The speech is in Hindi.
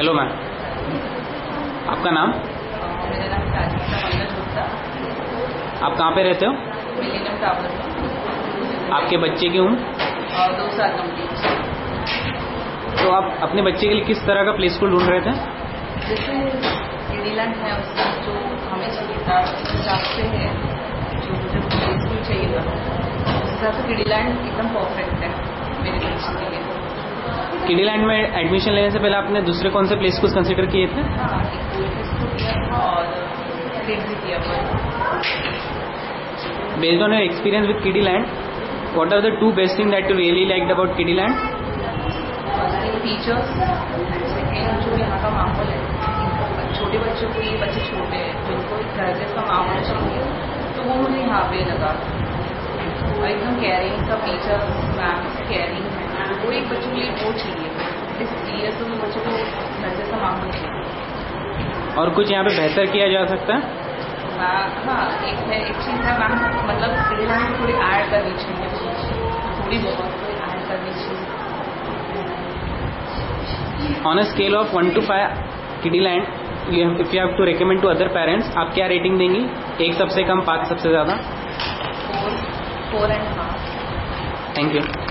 हेलो मैम आपका नाम? आप कहाँ पे रहते हो? आपके बच्चे की कंप्लीट तो आप अपने बच्चे के लिए किस तरह का प्ले स्कूल ढूंढ रहे थे? जैसे है उसका जो हमें चाहिए था, उस हिसाब से है, जो मुझे प्ले स्कूल चाहिए था। उस हिसाब से गिरीलैंड एकदम परफेक्ट है। किडीलैंड में एडमिशन लेने से पहले आपने दूसरे कौन से प्ले स्कूल कंसिडर किए थे? Based on your experience with Kiddieland what are the two best things that you really liked about kiddieland teachers second जो यहाँ का माहौल है छोटे बच्चों के लिए बच्चे छोटे हैं जैसा माहौल चाहिए तो वो मुझे यहाँ पे लगा। एकदम केयरिंग सब टीचर्स मैम एक बच्चों के लिए वो चाहिए। इसलिए तो बच्चों को घर जैसा माहौल चाहिए। और कुछ यहाँ पे बेहतर किया जा सकता है? हाँ एक है एक चीज़ है मैम मतलब क्रीडा में थोड़ी ऐड करनी चाहिए थोड़ी बहुत ऐड करनी चाहिए a scale of 1 to 5 kiddieland you have, if you have to recommend to other parents आप क्या रेटिंग देंगी? एक सबसे कम पाँच सबसे ज़्यादा? Four and half thank you